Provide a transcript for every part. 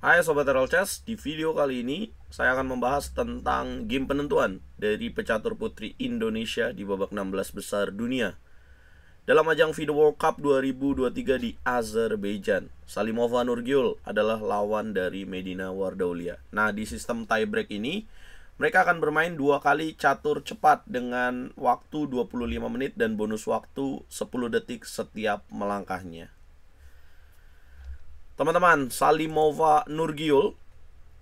Hai Sobat Chess, di video kali ini saya akan membahas tentang game penentuan dari pecatur putri Indonesia di babak 16 besar dunia. Dalam ajang FIDE World Cup 2023 di Azerbaijan, Salimova Nurgyul adalah lawan dari Medina Wardaulia. Nah, di sistem tiebreak ini, mereka akan bermain dua kali catur cepat dengan waktu 25 menit dan bonus waktu 10 detik setiap melangkahnya. Teman-teman, Salimova Nurgiul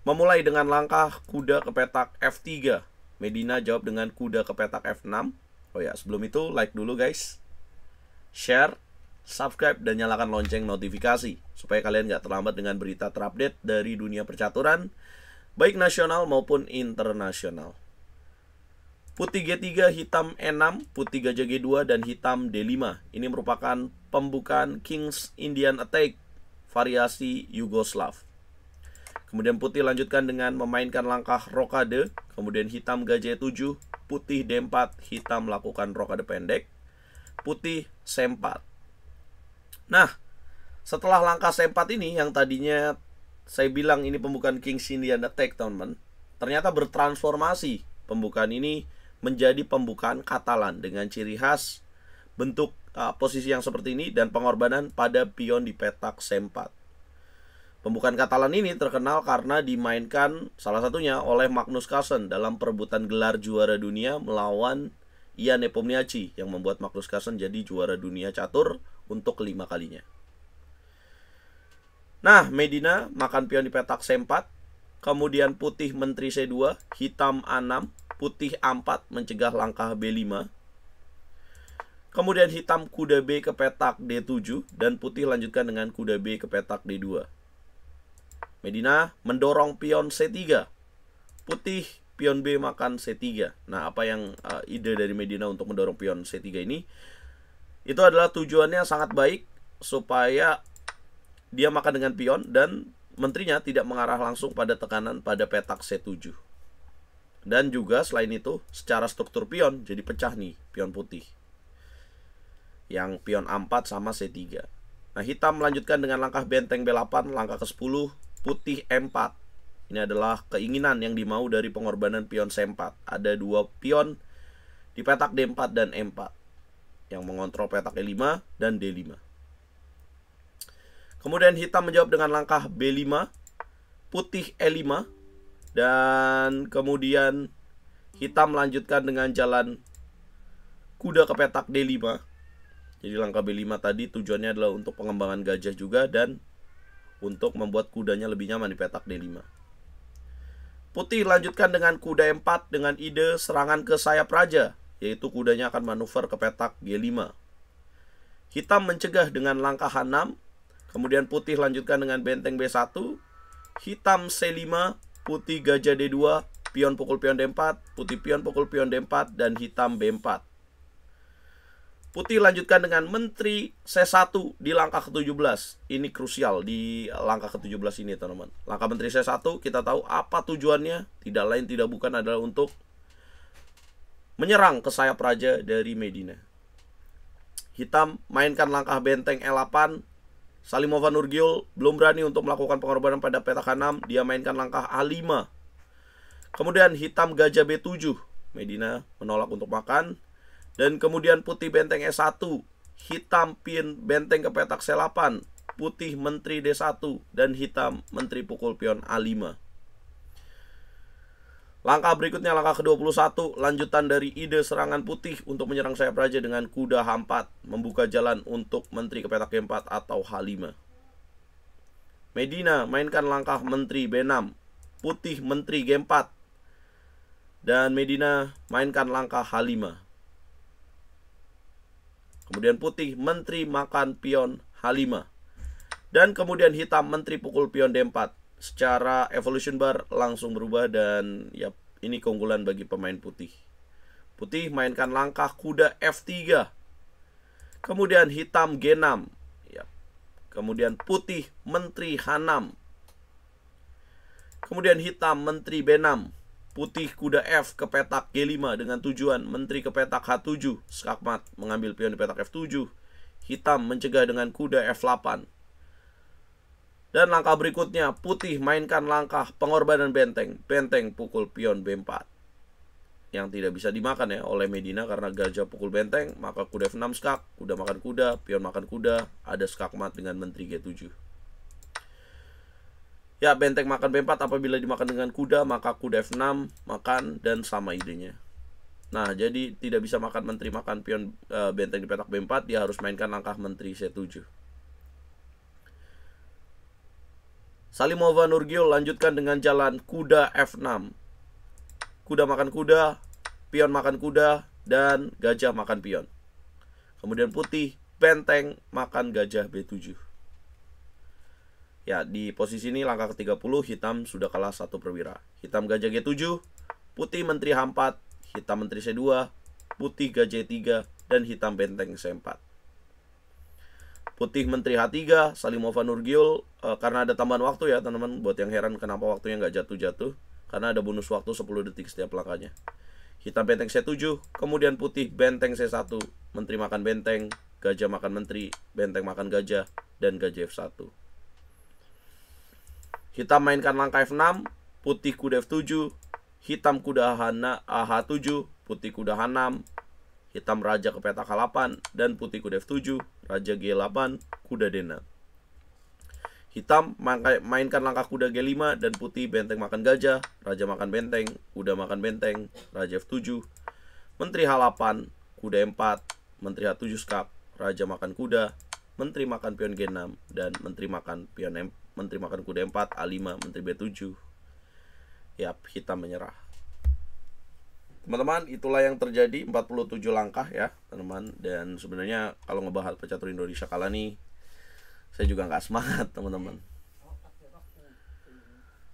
memulai dengan langkah kuda ke petak F3. Medina jawab dengan kuda ke petak F6. Oh ya, sebelum itu like dulu guys. Share, subscribe, dan nyalakan lonceng notifikasi supaya kalian nggak terlambat dengan berita terupdate dari dunia percaturan, baik nasional maupun internasional. Putih G3, hitam E6, putih gajah G2, dan hitam D5. Ini merupakan pembukaan King's Indian Attack variasi Yugoslav. Kemudian putih lanjutkan dengan memainkan langkah rokade, kemudian hitam gajah 7, putih D4, hitam melakukan rokade pendek, putih C4. Nah, setelah langkah C4 ini yang tadinya saya bilang ini pembukaan King Indian Attack, teman-teman, ternyata bertransformasi. Pembukaan ini menjadi pembukaan Katalan dengan ciri khas bentuk uh, posisi yang seperti ini dan pengorbanan pada pion di petak C4. Pembukaan Katalan ini terkenal karena dimainkan salah satunya oleh Magnus Carlsen dalam perebutan gelar juara dunia melawan Ian Nepomniachtchi yang membuat Magnus Carlsen jadi juara dunia catur untuk kelima kalinya. Nah, Medina makan pion di petak C4, kemudian putih menteri C2, hitam A6, putih A4 mencegah langkah B5, Kemudian hitam kuda B ke petak D7 dan putih lanjutkan dengan kuda B ke petak D2. Medina mendorong pion C3. Putih pion B makan C3. Nah, apa yang uh, ide dari Medina untuk mendorong pion C3 ini? Itu adalah tujuannya sangat baik supaya dia makan dengan pion dan menterinya tidak mengarah langsung pada tekanan pada petak C7. Dan juga selain itu, secara struktur pion jadi pecah nih pion putih yang pion A4 sama C3. Nah, hitam melanjutkan dengan langkah benteng B8, langkah ke-10, putih M4. Ini adalah keinginan yang dimau dari pengorbanan pion C4. Ada dua pion di petak D4 dan M4 yang mengontrol petak E5 dan D5. Kemudian hitam menjawab dengan langkah B5, putih E5, dan kemudian hitam melanjutkan dengan jalan kuda ke petak D5 jadi langkah B5 tadi tujuannya adalah untuk pengembangan gajah juga dan untuk membuat kudanya lebih nyaman di petak D5. Putih lanjutkan dengan kuda M4 dengan ide serangan ke sayap raja, yaitu kudanya akan manuver ke petak G5. Hitam mencegah dengan langkah H6, kemudian putih lanjutkan dengan benteng B1, hitam C5, putih gajah D2, pion pukul pion D4, putih pion pukul pion D4, dan hitam B4. Putih lanjutkan dengan Menteri C1 di langkah ke-17. Ini krusial di langkah ke-17 ini, teman-teman. Langkah Menteri C1 kita tahu apa tujuannya, tidak lain tidak bukan adalah untuk menyerang ke sayap raja dari Medina. Hitam mainkan langkah benteng E8. Salimova Nurgiul belum berani untuk melakukan pengorbanan pada petak 6. Dia mainkan langkah A5. Kemudian hitam gajah B7. Medina menolak untuk makan dan kemudian putih benteng E1, hitam pin benteng ke petak C8, putih menteri D1, dan hitam menteri pukul pion A5. Langkah berikutnya langkah ke-21 lanjutan dari ide serangan putih untuk menyerang sayap raja dengan kuda H4 membuka jalan untuk menteri ke petak G4 atau H5. Medina mainkan langkah menteri B6, putih menteri G4 dan Medina mainkan langkah H5. Kemudian putih menteri makan pion H5. Dan kemudian hitam menteri pukul pion D4. Secara evolution bar langsung berubah dan ya ini keunggulan bagi pemain putih. Putih mainkan langkah kuda F3. Kemudian hitam G6. Ya. Kemudian putih menteri H6. Kemudian hitam menteri B6 putih kuda F ke petak G5 dengan tujuan menteri ke petak H7 skakmat mengambil pion di petak F7 hitam mencegah dengan kuda F8 Dan langkah berikutnya, putih mainkan langkah pengorbanan benteng. Benteng pukul pion B4. Yang tidak bisa dimakan ya oleh Medina karena gajah pukul benteng, maka kuda F6 skak, kuda makan kuda, pion makan kuda, ada skak mat dengan menteri G7. Ya, benteng makan B4 apabila dimakan dengan kuda, maka kuda F6 makan dan sama idenya. Nah, jadi tidak bisa makan menteri makan pion e, benteng di petak B4, dia harus mainkan langkah menteri C7. Salimova Nurgil lanjutkan dengan jalan kuda F6. Kuda makan kuda, pion makan kuda, dan gajah makan pion. Kemudian putih, benteng makan gajah B7. Ya, di posisi ini langkah ke-30 hitam sudah kalah satu perwira. Hitam gajah G7, putih menteri H4, hitam menteri C2, putih gajah 3 dan hitam benteng C4 putih Menteri H3 Salimova Nurgiul e, karena ada tambahan waktu ya teman-teman. Buat yang heran kenapa waktunya nggak jatuh-jatuh karena ada bonus waktu 10 detik setiap langkahnya. Hitam benteng C7 kemudian putih benteng C1 menteri makan benteng gajah makan menteri benteng makan gajah dan gajah F1 hitam mainkan langkah F6 putih kuda F7 hitam kuda H7 putih kuda H6 hitam raja ke petak H8 dan putih kuda F7 raja G8 kuda D6 hitam mainkan langkah kuda G5 dan putih benteng makan gajah raja makan benteng kuda makan benteng raja F7 menteri H8 kuda E4 menteri H7 skak raja makan kuda menteri makan pion G6 dan menteri makan pion M menteri makan kuda E4 A5 menteri B7 yap hitam menyerah Teman-teman, itulah yang terjadi 47 langkah ya, teman-teman. Dan sebenarnya kalau ngebahas pecatur Indonesia kala nih, saya juga nggak semangat, teman-teman.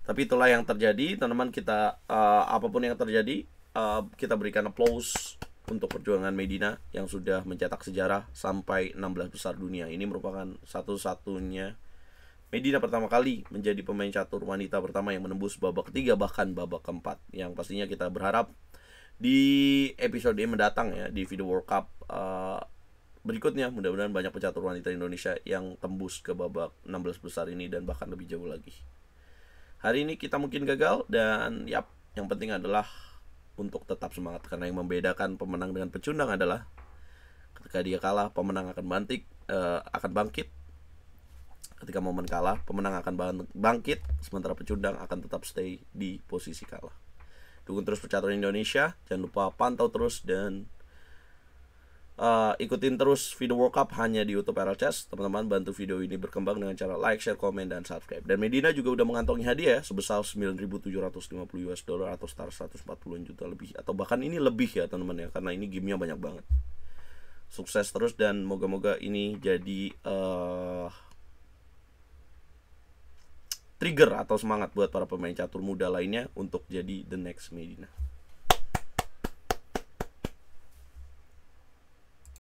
Tapi itulah yang terjadi, teman-teman. Kita uh, apa pun yang terjadi, uh, kita berikan applause untuk perjuangan Medina yang sudah mencetak sejarah sampai 16 besar dunia. Ini merupakan satu-satunya Medina pertama kali menjadi pemain catur wanita pertama yang menembus babak ketiga bahkan babak keempat. Yang pastinya kita berharap di episode mendatang ya di video World Cup uh, berikutnya mudah-mudahan banyak pecatur wanita Indonesia yang tembus ke babak 16 besar ini dan bahkan lebih jauh lagi. Hari ini kita mungkin gagal dan yap yang penting adalah untuk tetap semangat karena yang membedakan pemenang dengan pecundang adalah ketika dia kalah pemenang akan bangkit uh, akan bangkit ketika momen kalah pemenang akan bangkit sementara pecundang akan tetap stay di posisi kalah. Dukung terus percaturan Indonesia jangan lupa pantau terus dan uh, ikutin terus video World Cup hanya di YouTube RLCS teman-teman bantu video ini berkembang dengan cara like share komen dan subscribe. Dan Medina juga udah mengantongi hadiah sebesar 9.750 US dollar atau sekitar 140 juta lebih. Atau bahkan ini lebih ya teman-teman ya karena ini gamenya banyak banget. Sukses terus dan moga-moga ini jadi uh, trigger atau semangat buat para pemain catur muda lainnya untuk jadi the next Medina.